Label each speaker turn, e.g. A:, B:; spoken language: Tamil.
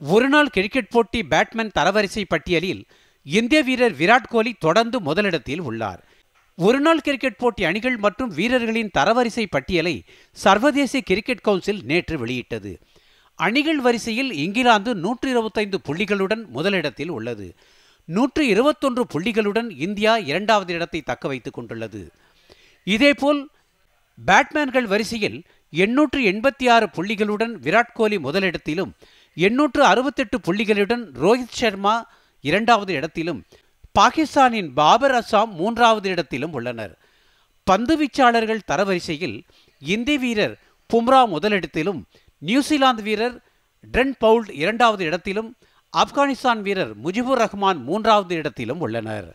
A: ஒருநாள் கிரிக்கெட் போட்டி பேட்மேன் தரவரிசை பட்டியலில் இந்திய வீரர் விராட் கோலி தொடர்ந்து முதலிடத்தில் உள்ளார். ஒருநாள் கிரிக்கெட் போட்டி அணிகள் மற்றும் வீரர்களின் தரவரிசை பட்டியலை சர்வதேச கிரிக்கெட் கவுன்சில் நேற்று வெளியிட்டது. அணிகள் வரிசையில் இங்கிலாந்து நூற்று இருபத்தைந்து புள்ளிகளுடன் முதலிடத்தில் உள்ளது. நூற்று இருபத்தொன்று புள்ளிகளுடன் இந்தியா இரண்டாவது இடத்தை தக்க வைத்துக் கொண்டுள்ளது. இதேபோல் பேட்மேன்கள் வரிசையில் எண்ணூற்று எண்பத்தி ஆறு புள்ளிகளுடன் விராட் கோலி முதலிடத்திலும் எண்ணூற்று அறுபத்தெட்டு புள்ளிகளுடன் ரோஹித் சர்மா இரண்டாவது இடத்திலும் பாகிஸ்தானின் பாபர் அசாம் மூன்றாவது இடத்திலும் உள்ளனர். பந்து வீச்சாளர்கள் தரவரிசையில் இந்தி வீரர் பும்ரா முதலிடத்திலும் நியூசிலாந்து வீரர் ட்ரென் பவுல்ட் இரண்டாவது இடத்திலும் ஆப்கானிஸ்தான் வீரர் முஜிபுர் ரஹ்மான் மூன்றாவது இடத்திலும் உள்ளனர்.